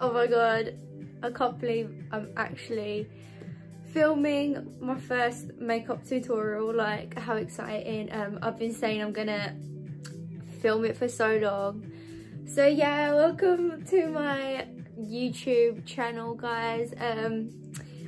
Oh my god, I can't believe I'm actually filming my first makeup tutorial. Like, how exciting. Um, I've been saying I'm gonna film it for so long. So yeah, welcome to my YouTube channel, guys. Um,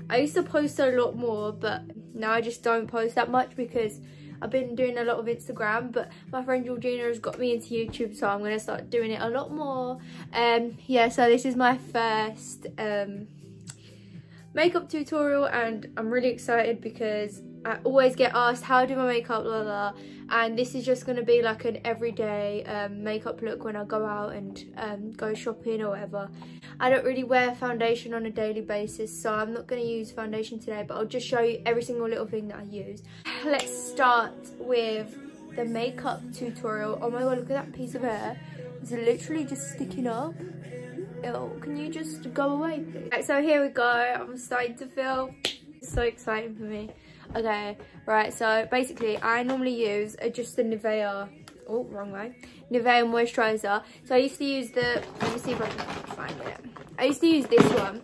I used to post a lot more, but now I just don't post that much because I've been doing a lot of Instagram, but my friend Georgina has got me into YouTube, so I'm going to start doing it a lot more. Um, yeah, so this is my first um, makeup tutorial, and I'm really excited because I always get asked how do my makeup, blah, blah, and this is just going to be like an everyday um, makeup look when I go out and um, go shopping or whatever. I don't really wear foundation on a daily basis, so I'm not going to use foundation today, but I'll just show you every single little thing that I use. Let's start with the makeup tutorial. Oh my god, look at that piece of hair. It's literally just sticking up. Ew, can you just go away, please? Right, so here we go. I'm starting to feel so exciting for me. Okay, right, so basically I normally use uh, just the Nivea, oh, wrong way, Nivea moisturiser. So I used to use the, let me see if I can find it. I used to use this one,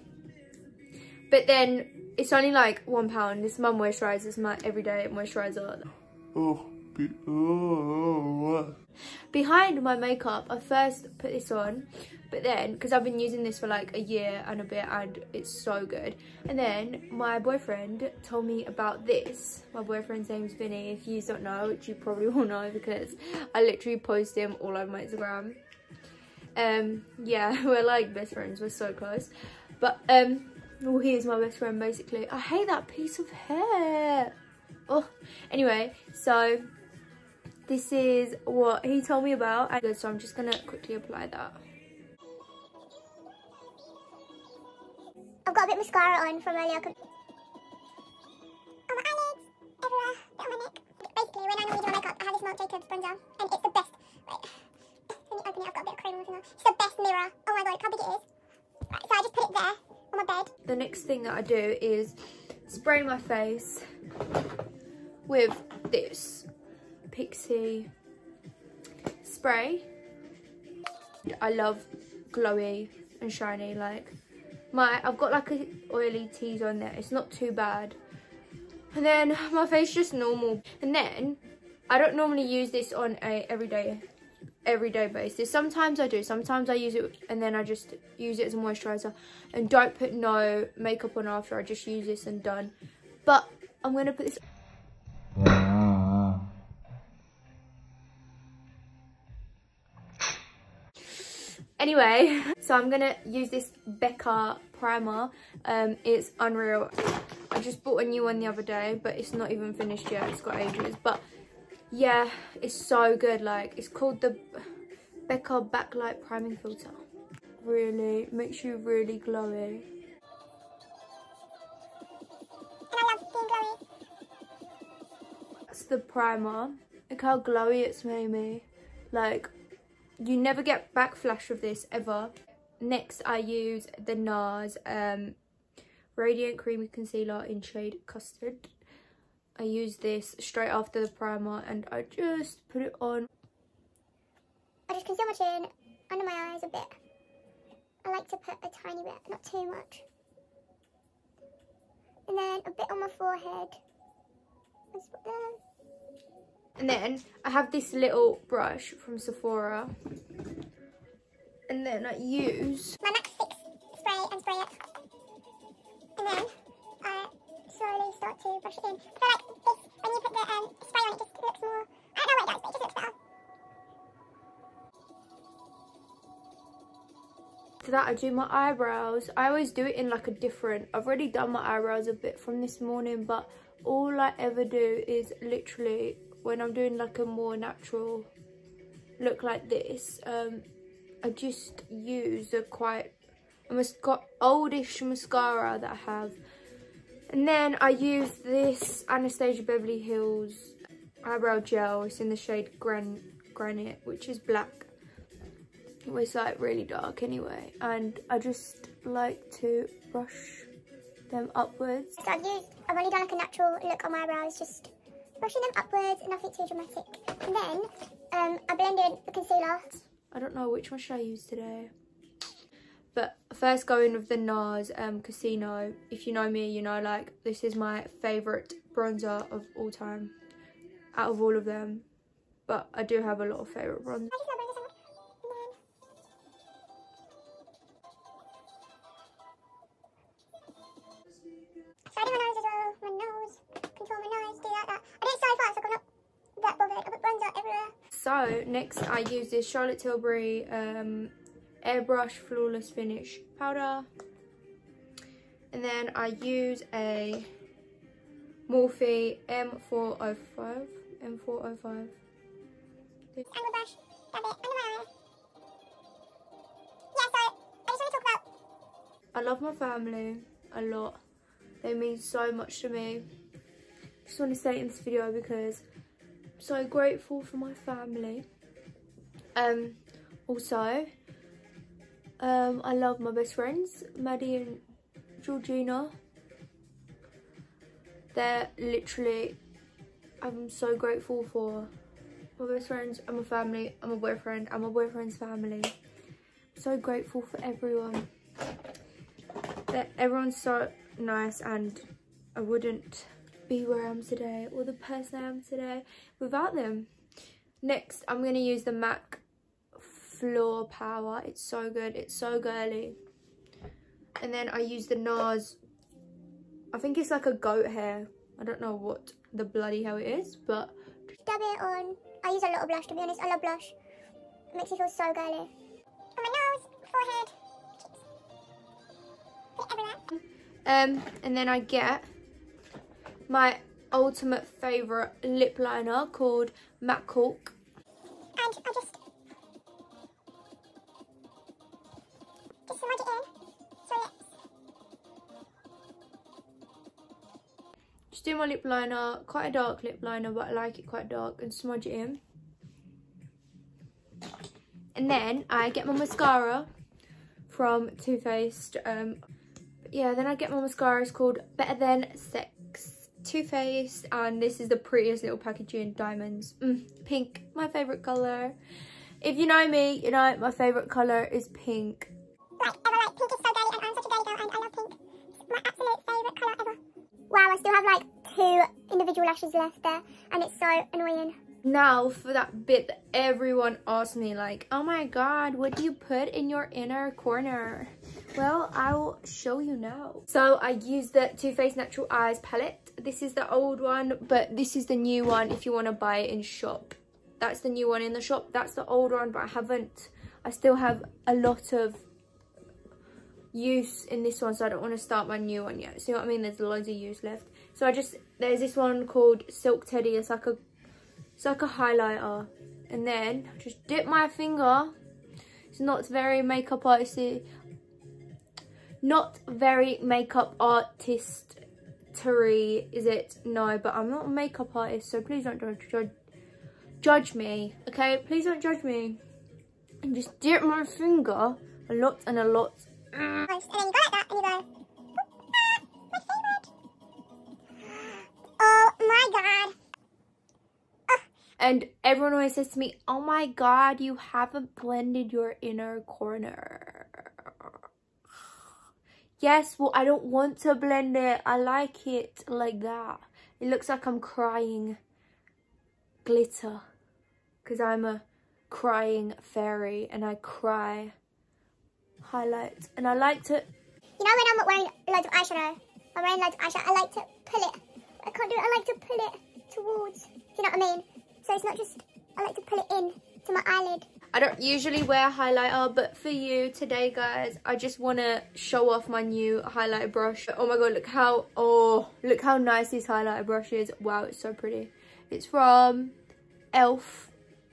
but then it's only like one pound. This is my moisturiser, it's my everyday moisturiser. Oh, be oh, oh Behind my makeup, I first put this on but then because I've been using this for like a year and a bit and it's so good. And then my boyfriend told me about this. My boyfriend's name's Vinny. If you don't know which you probably will know because I literally post him all over my Instagram. Um yeah we're like best friends. We're so close. But um well he is my best friend basically. I hate that piece of hair. Oh anyway so this is what he told me about. So I'm just gonna quickly apply that got a bit mascara on from earlier. On oh, my eyelids, everywhere, bit on my neck. Basically, when I normally do my makeup, I have this Marc Jacobs bronzer, and it's the best. Right, when you open it, I've got a bit of cream on It's the best mirror. Oh my god, how big it is. Right, so I just put it there on my bed. The next thing that I do is spray my face with this Pixi spray. I love glowy and shiny like my I've got like a oily tease on there. It's not too bad. And then my face just normal. And then I don't normally use this on a everyday everyday basis. Sometimes I do. Sometimes I use it and then I just use it as a moisturizer. And don't put no makeup on after I just use this and done. But I'm gonna put this Anyway, so I'm gonna use this Becca primer. Um, it's unreal. I just bought a new one the other day, but it's not even finished yet. It's got ages. But yeah, it's so good. Like, it's called the Becca Backlight Priming Filter. Really, makes you really glowy. That's the primer. Look how glowy it's made me. Like, you never get backflash of this ever. Next, I use the NARS um, Radiant Creamy Concealer in shade Custard. I use this straight after the primer and I just put it on. I just conceal my chin, under my eyes a bit. I like to put a tiny bit, not too much. And then a bit on my forehead. And then I have this little brush from Sephora. And then I use... My MAC 6 spray and spray it. And then I slowly start to brush it in. I feel like this, when you put the um, spray on, it just looks more... I don't know what it does, but it just looks better. That I do my eyebrows. I always do it in like a different... I've already done my eyebrows a bit from this morning, but all I ever do is literally when I'm doing like a more natural look like this, um, I just use a quite a mascara, oldish mascara that I have. And then I use this Anastasia Beverly Hills eyebrow gel. It's in the shade Gran Granite, which is black. It's like really dark anyway. And I just like to brush them upwards. So I've I've only done like a natural look on my eyebrows, just brushing them upwards, nothing too dramatic. And then um, I blended the concealer. I don't know which one should I use today. But first going with the NARS um, Casino. If you know me, you know like this is my favourite bronzer of all time. Out of all of them. But I do have a lot of favourite bronzers. I just love bronzer so much. And then... So I do my nose as well. My nose. Control my nose. Do that, that. I do it so fast, like I'm not that bothered. I put bronzer everywhere. So next I use this Charlotte Tilbury um, airbrush flawless finish powder and then I use a Morphe M405 M405 Angle brush. Dab it under my eye. Yeah, so I just want to talk about I love my family a lot they mean so much to me just want to say it in this video because so grateful for my family um also um, I love my best friends, Maddie and Georgina. They're literally, I'm so grateful for my best friends and my family and my boyfriend and my boyfriend's family. I'm so grateful for everyone. That everyone's so nice and I wouldn't be where I am today or the person I am today without them. Next, I'm going to use the MAC Flower Power. It's so good. It's so girly. And then I use the NARS. I think it's like a goat hair. I don't know what the bloody hell it is, but... dab it on. I use a lot of blush to be honest. I love blush. It makes me feel so girly. On my nose, forehead, cheeks. Put it everywhere. Um, and then I get my ultimate favourite lip liner called MAC Cork. And I just just smudge it in. So. Just do my lip liner, quite a dark lip liner, but I like it quite dark, and smudge it in. And then I get my mascara from Too Faced. Um, yeah, then I get my mascara. It's called Better Than Sex Too Faced, and this is the prettiest little packaging. Diamonds, mm, pink, my favorite color. If you know me, you know my favorite color is pink. Like ever, like pink is so girly, and I'm such a girly girl, and I love pink. It's my absolute favourite colour ever. Wow, I still have like two individual lashes left there, and it's so annoying. Now for that bit that everyone asks me like, oh my god, what do you put in your inner corner? Well, I'll show you now. So I use the Too Faced Natural Eyes palette. This is the old one, but this is the new one if you want to buy it in shop. That's the new one in the shop. That's the old one, but I haven't, I still have a lot of use in this one, so I don't want to start my new one yet. See what I mean? There's loads of use left. So I just, there's this one called Silk Teddy. It's like a it's like a highlighter and then just dip my finger it's not very makeup artisty not very makeup artist is it no but i'm not a makeup artist so please don't judge, judge judge me okay please don't judge me and just dip my finger a lot and a lot And then you go like that, and you go. "Ah, my favourite. Oh my god. And everyone always says to me, oh my god, you haven't blended your inner corner. Yes, well, I don't want to blend it. I like it like that. It looks like I'm crying glitter. Because I'm a crying fairy and I cry highlights. And I like to... You know when I'm wearing loads of eyeshadow, I'm wearing loads of eyeshadow, I like to pull it. I can't do it, I like to pull it towards. Do you know what I mean? So it's not just, I like to pull it in to my eyelid. I don't usually wear highlighter, but for you today, guys, I just want to show off my new highlighter brush. Oh my god, look how, oh, look how nice this highlighter brush is. Wow, it's so pretty. It's from e.l.f.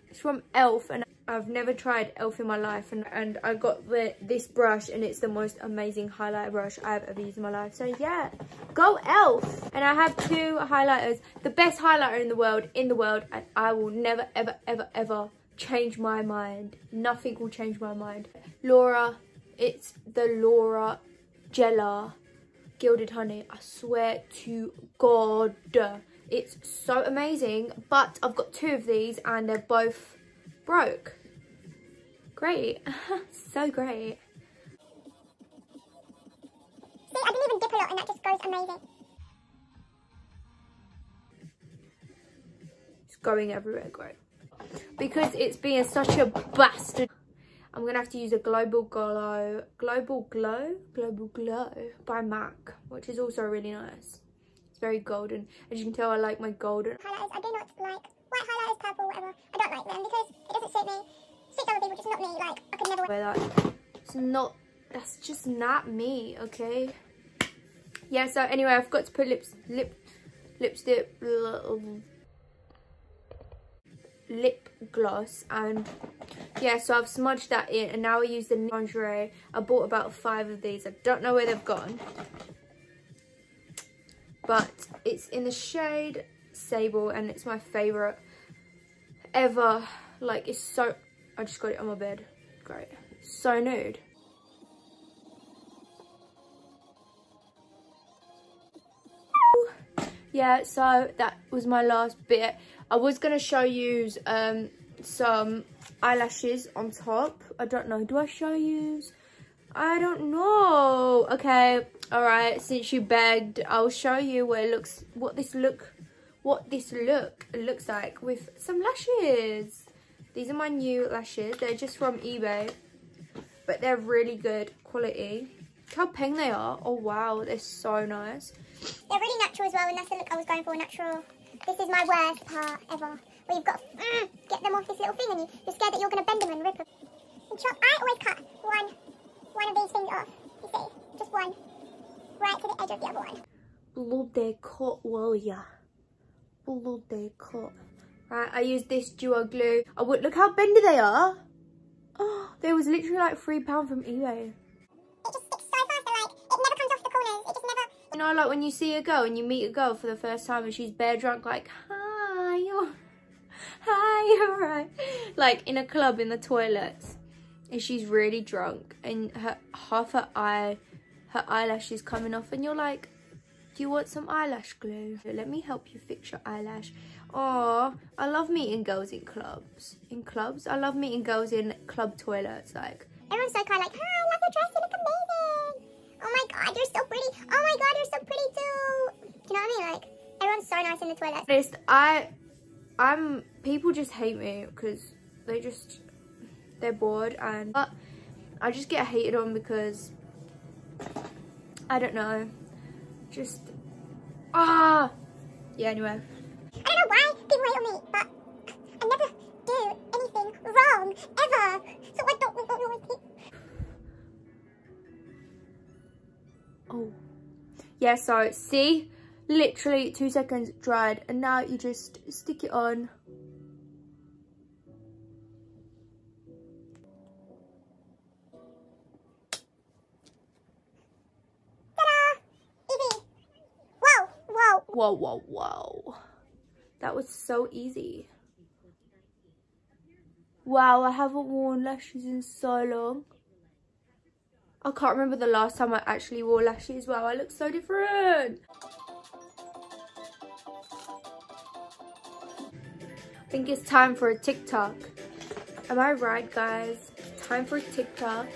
It's from e.l.f. and I've never tried e.l.f. in my life. And, and I got the, this brush and it's the most amazing highlighter brush I've ever used in my life. So yeah, go e.l.f. And I have two highlighters, the best highlighter in the world, in the world. And I will never, ever, ever, ever change my mind. Nothing will change my mind. Laura, it's the Laura Geller Gilded Honey. I swear to God. It's so amazing. But I've got two of these and they're both broke. Great. so great. See, I didn't even dip a lot and that just goes amazing. It's going everywhere, great. Because it's being such a bastard. I'm gonna have to use a Global Glow, Global Glow, Global Glow by MAC, which is also really nice. It's very golden. As you can tell, I like my golden. Highlighters, I do not like white highlighters, purple, whatever. I don't like them because it doesn't suit me. Suits other people, just not me. Like, I could never wear that. It's not, that's just not me, okay? Yeah, so anyway, I've got to put lips, lip, lipstick, lip gloss and yeah so I've smudged that in and now I use the lingerie. I bought about five of these. I don't know where they've gone. But it's in the shade sable and it's my favorite ever. Like it's so I just got it on my bed. Great. So nude. Yeah so that was my last bit i was going to show you um some eyelashes on top. I don't know do i show you i don't know. Okay all right since you begged i'll show you where it looks what this look what this look looks like with some lashes. These are my new lashes. They're just from ebay but they're really good quality. Look how pink they are. Oh wow they're so nice. They're really natural as well, and that's the look I was going for, natural. This is my worst part ever, where you've got to mm, get them off this little thing, and you, you're scared that you're going to bend them and rip them. And chop, I always cut one, one of these things off, you see, just one, right to the edge of the other one. Bloody cut, will ya? Bloody cut. Right, I use this duo glue. I would look how bendy they are. Oh, they was literally like three pound from eBay. You know, like when you see a girl and you meet a girl for the first time and she's bare drunk, like, hi, you're, hi, you're right. Like in a club in the toilets and she's really drunk and her half her eye, her eyelash is coming off and you're like, do you want some eyelash glue? Let me help you fix your eyelash. Oh, I love meeting girls in clubs. In clubs? I love meeting girls in club toilets. Like, everyone's so kind like, hi, I love your dress. Oh my god, you're so pretty. Oh my god, you're so pretty too. Do you know what I mean? Like, everyone's so nice in the toilet. Just, I, I'm, people just hate me because they just, they're bored and but I just get hated on because, I don't know, just, ah, yeah, anyway. I don't know why people hate on me, but Yeah, so see, literally two seconds dried and now you just stick it on. Ta da! Easy. Whoa, whoa, whoa, whoa, whoa. That was so easy. Wow, I haven't worn lashes in so long. I can't remember the last time I actually wore lashes. Wow, I look so different. I think it's time for a TikTok. Am I right, guys? time for a TikTok.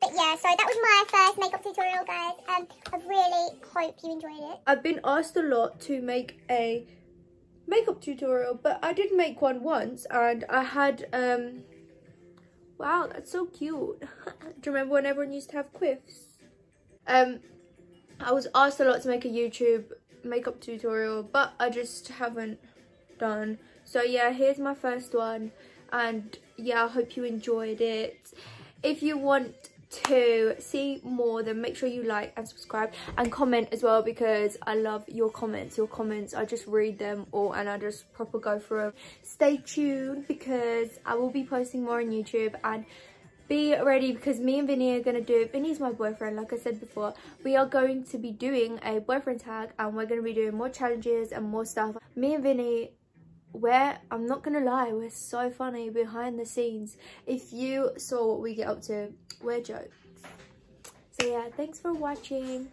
But yeah, so that was my first makeup tutorial, guys. Um, I really hope you enjoyed it. I've been asked a lot to make a makeup tutorial but I did make one once and I had um wow that's so cute. Do you remember when everyone used to have quiffs? Um I was asked a lot to make a YouTube makeup tutorial but I just haven't done. So yeah here's my first one and yeah I hope you enjoyed it. If you want to see more then make sure you like and subscribe and comment as well because I love your comments. Your comments I just read them all and I just proper go through them stay tuned because I will be posting more on YouTube and be ready because me and Vinny are going to do Vinny's my boyfriend like I said before. We are going to be doing a boyfriend tag and we're going to be doing more challenges and more stuff. Me and Vinny we're i'm not gonna lie we're so funny behind the scenes. If you saw what we get up to we're jokes. So yeah thanks for watching